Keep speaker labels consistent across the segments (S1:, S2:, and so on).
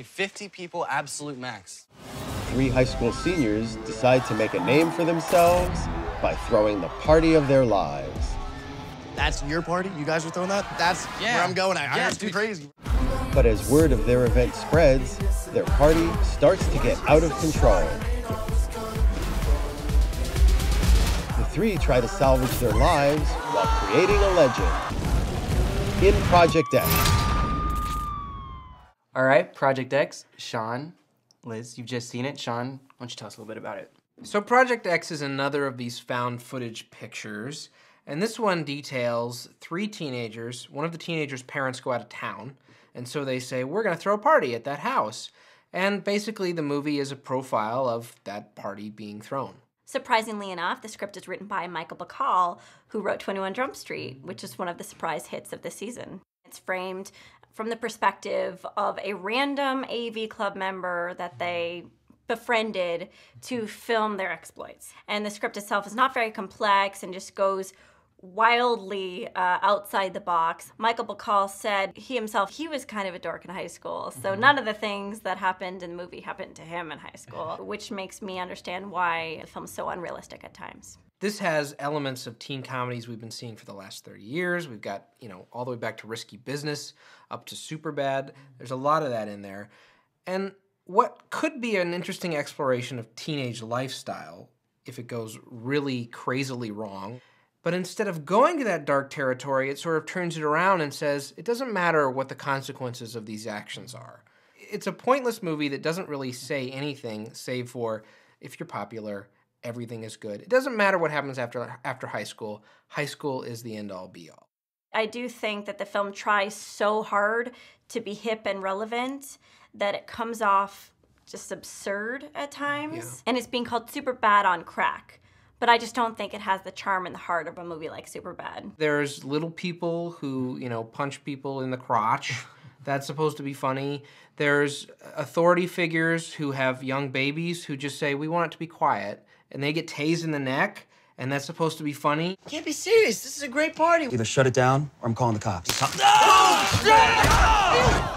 S1: Okay, 50 people, absolute max.
S2: Three high school seniors decide to make a name for themselves by throwing the party of their lives.
S3: That's your party? You guys are throwing that? That's
S1: Yeah.
S3: where I'm going. I, I
S1: Yeah,
S3: heard it's too crazy.
S2: But as word of their event spreads, their party starts to get out of control. The three try to salvage their lives while creating a legend. In Project X,
S4: All right, Project X. Sean, Liz, you've just seen it. Sean, why don't you tell us a little bit about it?
S5: So Project X is another of these found footage pictures, and this one details three teenagers. One of the teenagers' parents go out of town, and so they say, "We're going to throw a party at that house." And basically the movie is a profile of that party being thrown.
S6: Surprisingly enough, the script is written by Michael Bacall, who wrote 21 Jump Street, which is one of the surprise hits of the season. It's framed from the perspective of a random AV club member that they befriended to film their exploits. And the script itself is not very complex and just goes wildly uh, outside the box. Michael Bacall said he himself he was kind of a dork in high school, so none of the things that happened in the movie happened to him in high school, which makes me understand why the film's so unrealistic at times.
S5: This has elements of teen comedies we've been seeing for the last 30 years. We've got, you know, all the way back to Risky Business up to Superbad. There's a lot of that in there. And what could be an interesting exploration of teenage lifestyle if it goes really crazily wrong. But instead of going to that dark territory, it sort of turns it around and says, it doesn't matter what the consequences of these actions are. It's a pointless movie that doesn't really say anything save for if you're popular, everything is good. It doesn't matter what happens after after high school. High school is the end all be all.
S6: I do think that the film tries so hard to be hip and relevant that it comes off just absurd at times.
S5: Yeah.
S6: And it's being called super bad on crack. But I just don't think it has the charm and the heart of a movie like Superbad.
S5: There's little people who, you know, punch people in the crotch. That's supposed to be funny. There's authority figures who have young babies who just say, we want it to be quiet. And they get tased in the neck, and that's supposed to be funny.
S3: Can't be serious. This is a great party.
S7: Either shut it down or I'm calling the cops.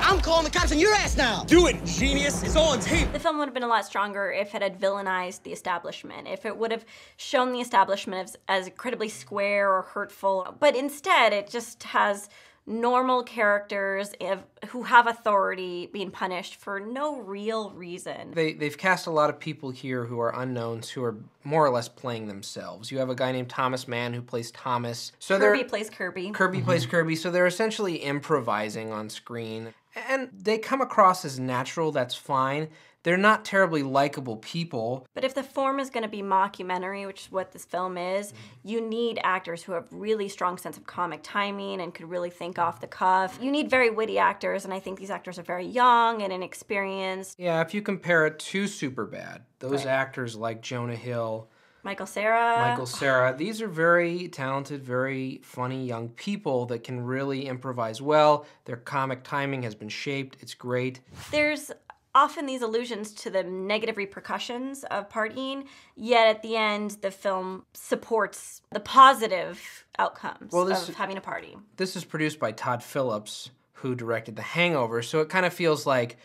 S3: I'm calling the cops on your ass now.
S7: Do it, genius. It's all on tape.
S6: The film would have been a lot stronger if it had villainized the establishment, if it would have shown the establishment as, as incredibly square or hurtful. But instead, it just has normal characters if, who have authority being punished for no real reason.
S5: They, they've cast a lot of people here who are unknowns who are more or less playing themselves. You have a guy named Thomas Mann who plays Thomas. So
S6: Kirby
S5: they're,
S6: plays Kirby.
S5: Kirby mm-hmm. plays Kirby, so they're essentially improvising on screen. And they come across as natural, that's fine. They're not terribly likable people.
S6: But if the form is going to be mockumentary, which is what this film is, mm-hmm. you need actors who have really strong sense of comic timing and could really think off the cuff. You need very witty actors, and I think these actors are very young and inexperienced.
S5: Yeah, if you compare it to Superbad, those
S6: Right.
S5: actors like Jonah Hill,
S6: Michael Cera.
S5: Michael Cera, these are very talented, very funny young people that can really improvise well. Their comic timing has been shaped, it's great.
S6: There's often these allusions to the negative repercussions of partying, yet at the end, the film supports the positive outcomes
S5: Well, this-
S6: of having a party.
S5: This is produced by Todd Phillips, who directed The Hangover, so it kind of feels like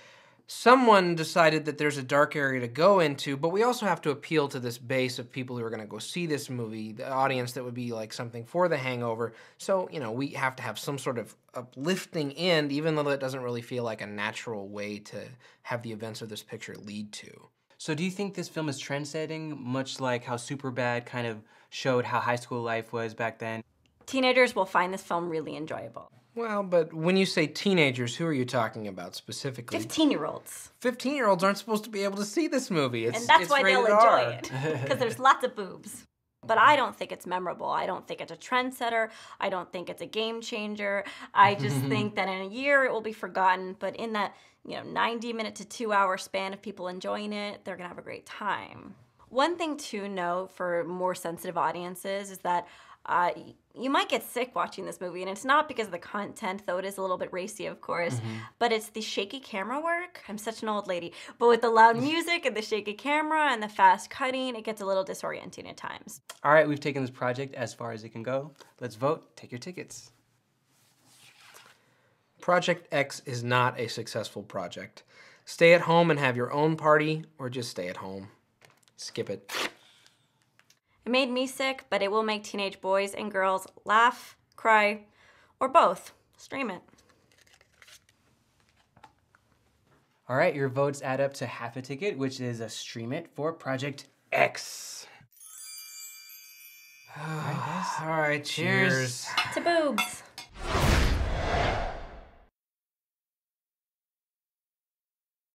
S5: someone decided that there's a dark area to go into, but we also have to appeal to this base of people who are going to go see this movie, the audience that would be like something for The Hangover. So, you know, we have to have some sort of uplifting end, even though it doesn't really feel like a natural way to have the events of this picture lead to.
S4: So do you think this film is trendsetting, much like how Superbad kind of showed how high school life was back then?
S6: Teenagers will find this film really enjoyable.
S5: Well, but when you say teenagers, who are you talking about specifically?
S6: 15 year olds.
S5: 15 year olds aren't supposed to be able to see this movie. It's,
S6: And that's
S5: it's
S6: why they'll enjoy
S5: R.
S6: it. Because there's lots of boobs. But I don't think it's memorable. I don't think it's a trendsetter. I don't think it's a game changer. I just think that in a year it will be forgotten. But in that, you know, 90 minute to two hour span of people enjoying it, they're gonna have a great time. One thing to note for more sensitive audiences is that uh, you might get sick watching this movie, and it's not because of the content, though it is a little bit racy, of course, mm-hmm. but it's the shaky camera work. I'm such an old lady, but with the loud music and the shaky camera and the fast cutting, it gets a little disorienting at times.
S4: All right, we've taken this project as far as it can go. Let's vote. Take your tickets.
S5: Project X is not a successful project. Stay at home and have your own party, or just stay at home. Skip it.
S6: It made me sick, but it will make teenage boys and girls laugh, cry, or both. Stream it.
S4: All right, your votes add up to half a ticket, which is a stream it for Project X.
S5: All right, cheers.
S6: To boobs.